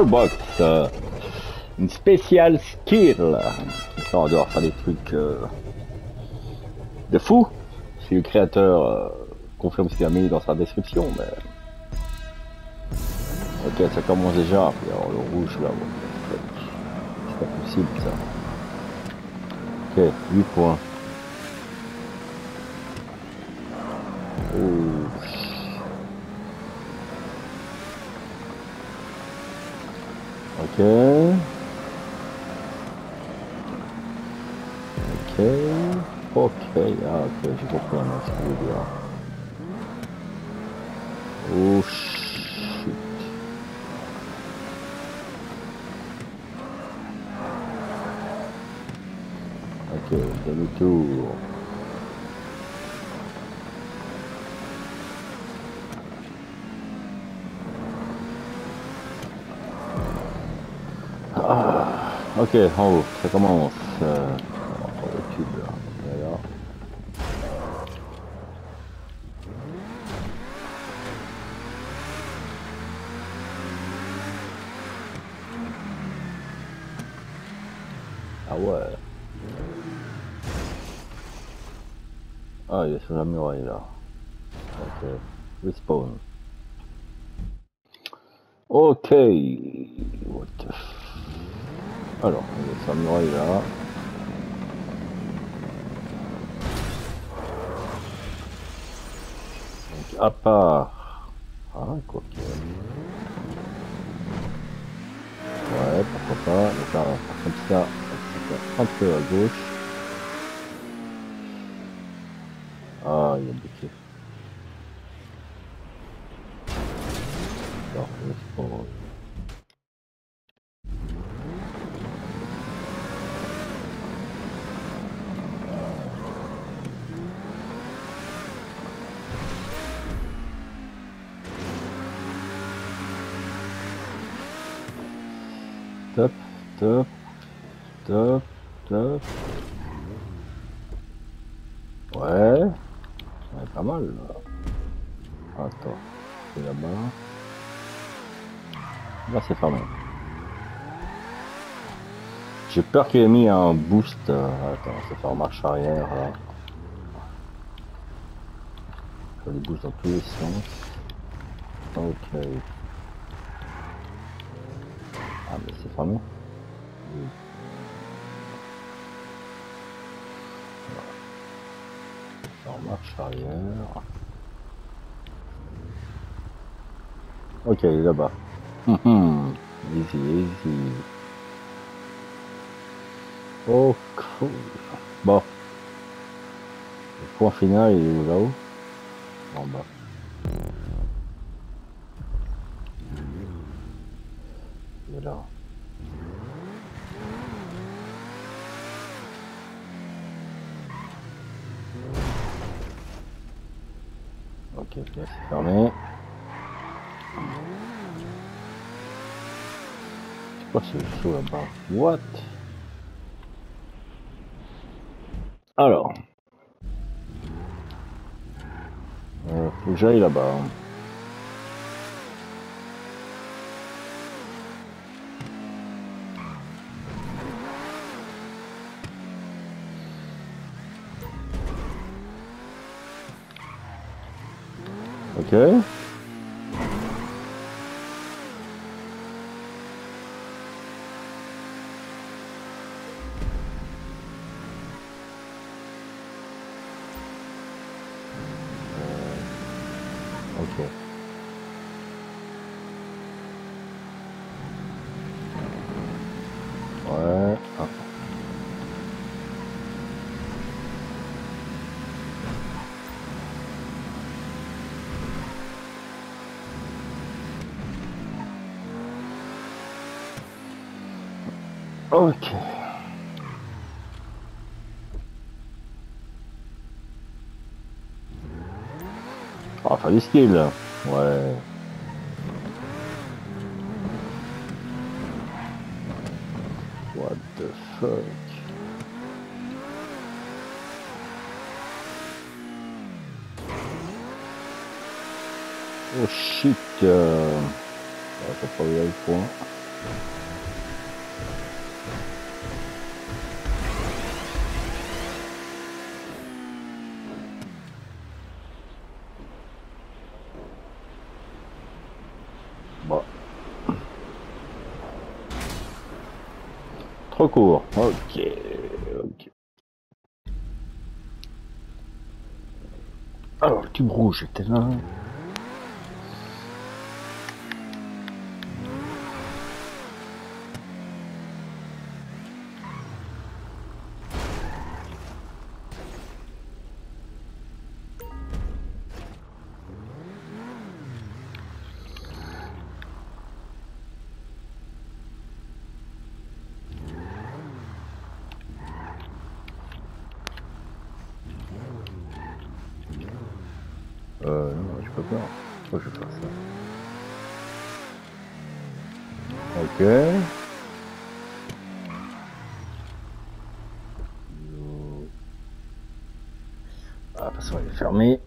Toolbox. euh, une spéciale skill. On doit faire des trucs euh, de fou. Si le créateur euh, confirme ce qu'il a mis dans sa description, mais... Ok, ça commence déjà. Le rouge là, c'est pas possible ça. Ok, 8 points. Oh. Ok. Ok. Ah, ok, j'ai compris maintenant ce que dire. Oh shit. Ok, demi-tour. Ah, ok, en haut, ça commence. Euh, le tube, là. Voilà. Ah ouais. Ah, il est sur la muraille là. Ok. Respawn. Ok. What the f... Alors, la muraille là. Donc, à part. Ah, quoi que. Ouais, pourquoi pas. Donc là, comme ça, on un peu à gauche. Ah, il y a bloqué. Alors, c'est pas... Top, top, top. Ouais. Ouais, pas mal. Attends, c'est là-bas. Là c'est fermé. J'ai peur qu'il ait mis un boost. Attends, c'est faire marche arrière là. Ça les boost dans tous les sens. Ok. Ah mais c'est fermé. En marche arrière. Ok, il est là-bas. Hum, easy, easy. Oh, cool. Bon. Le point final, il est où là-haut? En bas. Il est là. Ok, ok, c'est fermé. C'est quoi ce show là-bas What Alors. Euh, faut que j'aille là-bas. hein. Ok. Ok. Ouais. Ah. Ok. Va faire du skill. là. Ouais. What the fuck? Oh shit. Euh... Faut pas le point. Trop court. Ok. Ok. Alors, le tube rouge était là. Euh, non, je peux pas. Pourquoi je vais faire ça Ok. Ah, de toute façon, il est fermé.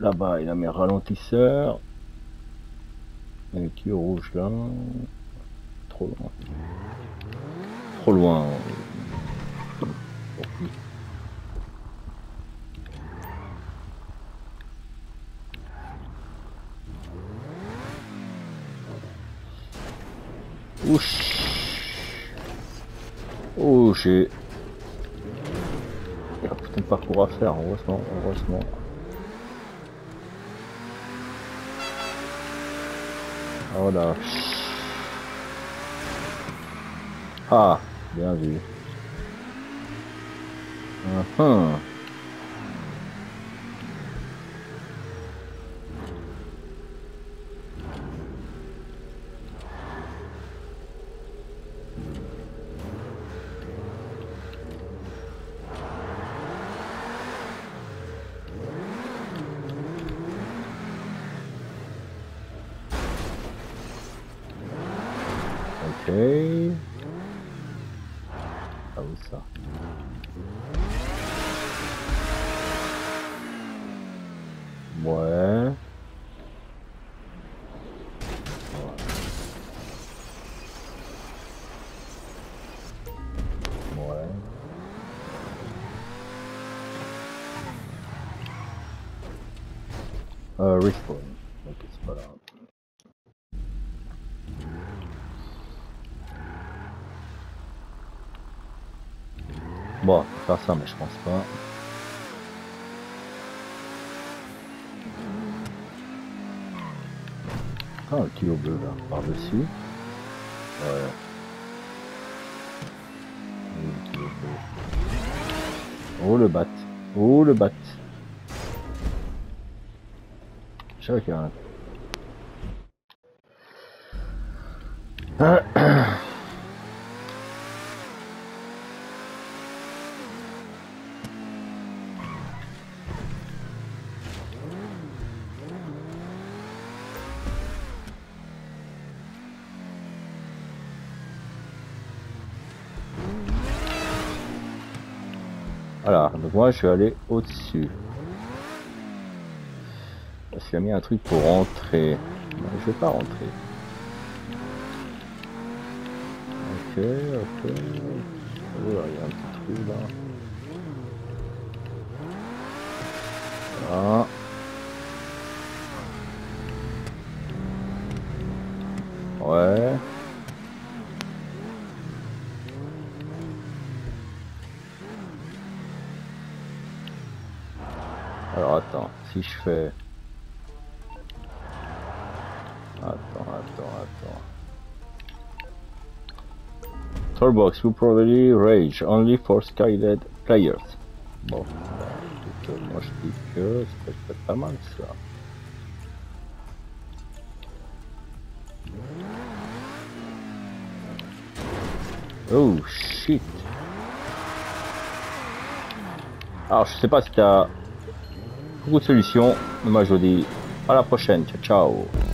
Là-bas, il a mes ralentisseurs. Et le tuyau rouge là. Trop loin. Trop loin. Ouch. Oh, j'ai... Il y a un putain de parcours à faire, heureusement, heureusement. Oh là. Ah, bien vu. Uh -huh. Ok. Ah où ça Ouais. Ouais. Euh, respawn. Ok, c'est pas grave. Bon, on va faire ça, mais je pense pas. Ah, un kilo bleu là, par-dessus. Ouais. Oui, kilo bleu. Oh le bat. Oh le bat. Je savais qu'il y a un. Voilà, donc moi je suis allé au-dessus. Parce qu'il a mis un truc pour rentrer. Je vais pas rentrer. Ok, ok. Oh, il y a un petit trou là. Voilà. Ouais. Alors attends, si je fais... Attends, attends, attends. Toolbox will probably rage only for Skydead players. Bon, moi je dis que ça peut être pas mal ça. Oh shit. Alors je sais pas si t'as beaucoup de solutions, moi je vous dis à la prochaine, ciao ciao